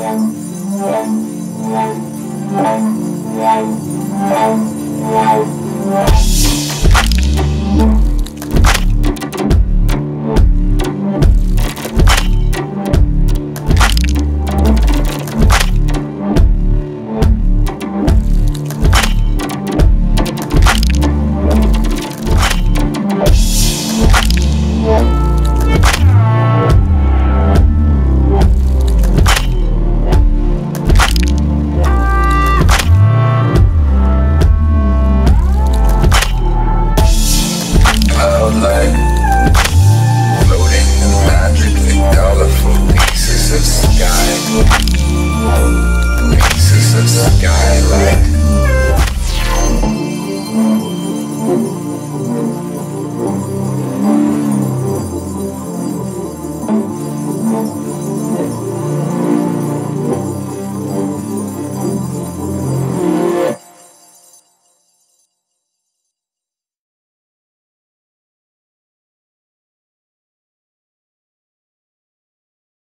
Thank you. Races of sky.